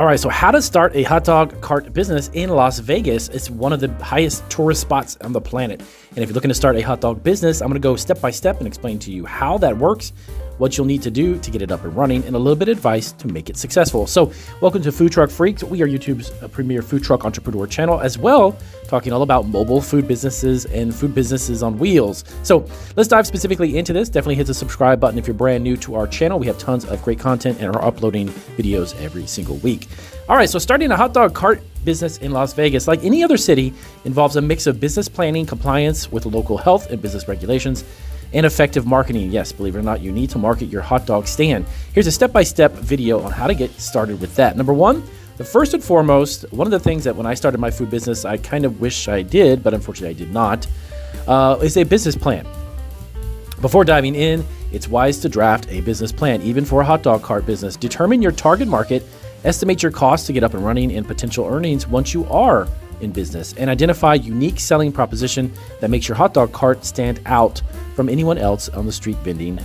All right, so how to start a hot dog cart business in Las Vegas. It's one of the highest tourist spots on the planet. And if you're looking to start a hot dog business, I'm gonna go step by step and explain to you how that works, what you'll need to do to get it up and running, and a little bit of advice to make it successful. So, welcome to Food Truck Freeks. We are YouTube's uh, premier food truck entrepreneur channel, as well, talking all about mobile food businesses and food businesses on wheels. So, let's dive specifically into this. Definitely hit the subscribe button if you're brand new to our channel. We have tons of great content and are uploading videos every single week. All right, so starting a hot dog cart business in Las Vegas, like any other city, involves a mix of business planning, compliance with local health and business regulations and effective marketing. Yes, believe it or not, you need to market your hot dog stand. Here's a step by step video on how to get started with that. Number one, the first and foremost, one of the things that when I started my food business, I kind of wish I did, but unfortunately I did not, uh, is a business plan. Before diving in, it's wise to draft a business plan, even for a hot dog cart business. Determine your target market, estimate your costs to get up and running, and potential earnings once you are in business and identify unique selling proposition that makes your hot dog cart stand out from anyone else on the street vending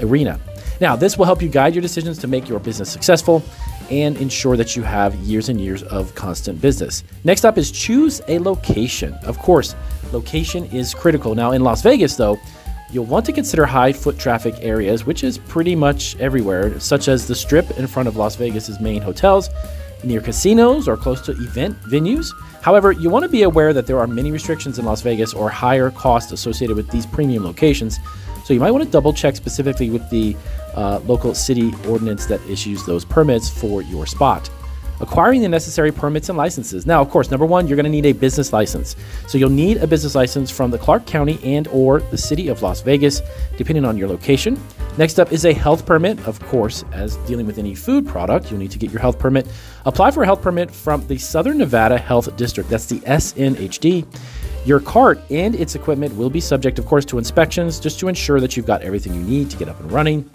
arena. Now, this will help you guide your decisions to make your business successful and ensure that you have years and years of constant business. Next up is choose a location. Of course, location is critical. Now, in Las Vegas, though, you'll want to consider high foot traffic areas, which is pretty much everywhere, such as the strip in front of Las Vegas's main hotels, near casinos, or close to event venues. However, you want to be aware that there are many restrictions in Las Vegas or higher costs associated with these premium locations. So you might want to double check specifically with the uh, local city ordinance that issues those permits for your spot acquiring the necessary permits and licenses. Now, of course, number one, you're going to need a business license. So you'll need a business license from the Clark County and or the city of Las Vegas, depending on your location. Next up is a health permit. Of course, as dealing with any food product, you'll need to get your health permit. Apply for a health permit from the Southern Nevada Health District. That's the SNHD. Your cart and its equipment will be subject, of course, to inspections just to ensure that you've got everything you need to get up and running.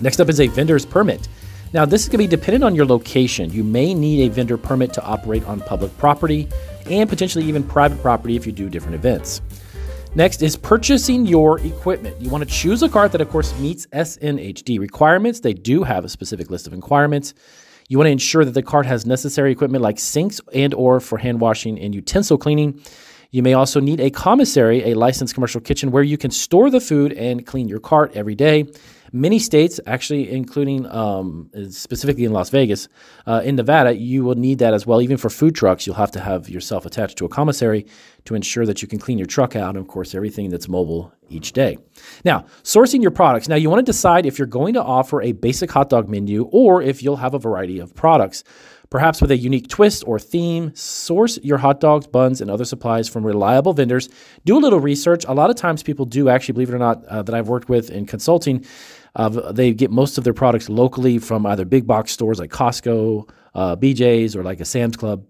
Next up is a vendor's permit. Now, this is going to be dependent on your location. You may need a vendor permit to operate on public property and potentially even private property if you do different events. Next is purchasing your equipment. You want to choose a cart that, of course, meets SNHD requirements. They do have a specific list of requirements. You want to ensure that the cart has necessary equipment like sinks and or for hand washing and utensil cleaning. You may also need a commissary, a licensed commercial kitchen where you can store the food and clean your cart every day. Many states, actually, including um, specifically in Las Vegas, uh, in Nevada, you will need that as well. Even for food trucks, you'll have to have yourself attached to a commissary to ensure that you can clean your truck out, and of course, everything that's mobile each day. Now, sourcing your products. Now, you want to decide if you're going to offer a basic hot dog menu or if you'll have a variety of products. Perhaps with a unique twist or theme, source your hot dogs, buns, and other supplies from reliable vendors. Do a little research. A lot of times, people do actually, believe it or not, uh, that I've worked with in consulting, uh, they get most of their products locally from either big box stores like Costco, uh, BJ's, or like a Sam's Club.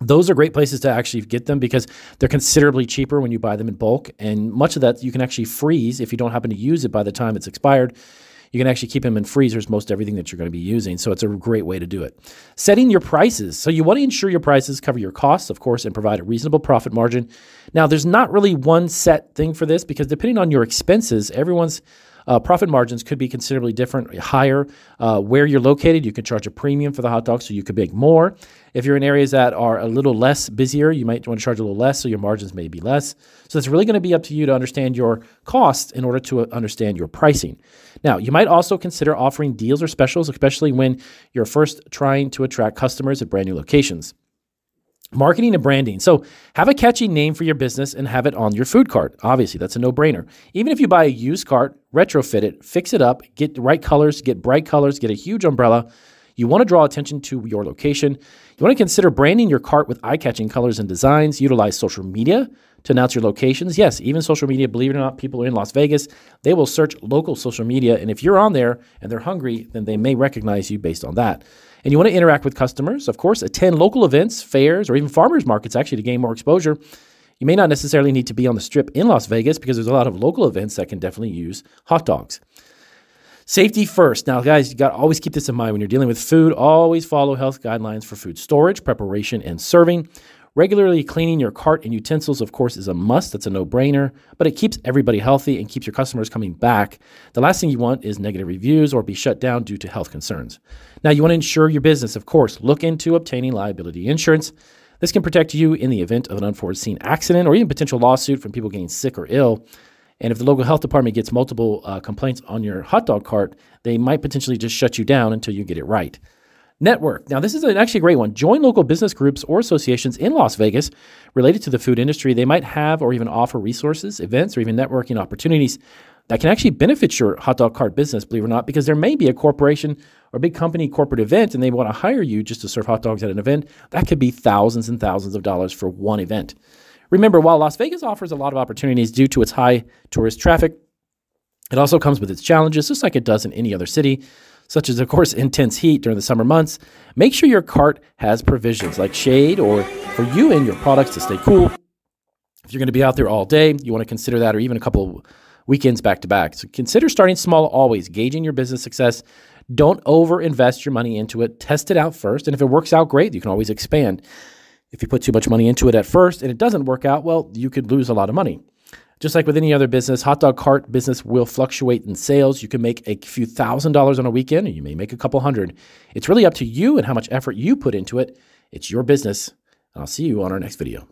Those are great places to actually get them because they're considerably cheaper when you buy them in bulk. And much of that you can actually freeze if you don't happen to use it by the time it's expired. You can actually keep them in freezers, most everything that you're going to be using. So it's a great way to do it. Setting your prices. So you want to ensure your prices cover your costs, of course, and provide a reasonable profit margin. Now, there's not really one set thing for this because depending on your expenses, everyone's uh, profit margins could be considerably different, higher. Uh, where you're located, you can charge a premium for the hot dog, so you could make more. If you're in areas that are a little less busier, you might want to charge a little less, so your margins may be less. So it's really going to be up to you to understand your costs in order to uh, understand your pricing. Now, you might also consider offering deals or specials, especially when you're first trying to attract customers at brand new locations. Marketing and branding. So, have a catchy name for your business and have it on your food cart. Obviously, that's a no brainer. Even if you buy a used cart, retrofit it, fix it up, get the right colors, get bright colors, get a huge umbrella. You want to draw attention to your location. You want to consider branding your cart with eye catching colors and designs. Utilize social media to announce your locations. Yes, even social media, believe it or not, people are in Las Vegas. They will search local social media. And if you're on there and they're hungry, then they may recognize you based on that. And you want to interact with customers, of course, attend local events, fairs, or even farmers markets actually to gain more exposure. You may not necessarily need to be on the strip in Las Vegas because there's a lot of local events that can definitely use hot dogs. Safety first. Now, guys, you got to always keep this in mind when you're dealing with food. Always follow health guidelines for food storage, preparation, and serving. Regularly cleaning your cart and utensils, of course, is a must. That's a no brainer, but it keeps everybody healthy and keeps your customers coming back. The last thing you want is negative reviews or be shut down due to health concerns. Now, you want to insure your business, of course. Look into obtaining liability insurance. This can protect you in the event of an unforeseen accident or even potential lawsuit from people getting sick or ill. And if the local health department gets multiple uh, complaints on your hot dog cart, they might potentially just shut you down until you get it right. Network. Now, this is an, actually a great one. Join local business groups or associations in Las Vegas related to the food industry. They might have or even offer resources, events, or even networking opportunities that can actually benefit your hot dog cart business, believe it or not, because there may be a corporation or big company corporate event and they want to hire you just to serve hot dogs at an event. That could be thousands and thousands of dollars for one event. Remember, while Las Vegas offers a lot of opportunities due to its high tourist traffic, it also comes with its challenges, just like it does in any other city such as, of course, intense heat during the summer months, make sure your cart has provisions like shade or for you and your products to stay cool. If you're going to be out there all day, you want to consider that, or even a couple weekends back to back. So consider starting small always, gauging your business success. Don't over invest your money into it. Test it out first. And if it works out great, you can always expand. If you put too much money into it at first and it doesn't work out, well, you could lose a lot of money. Just like with any other business, hot dog cart business will fluctuate in sales. You can make a few thousand dollars on a weekend, and you may make a couple hundred. It's really up to you and how much effort you put into it. It's your business. And I'll see you on our next video.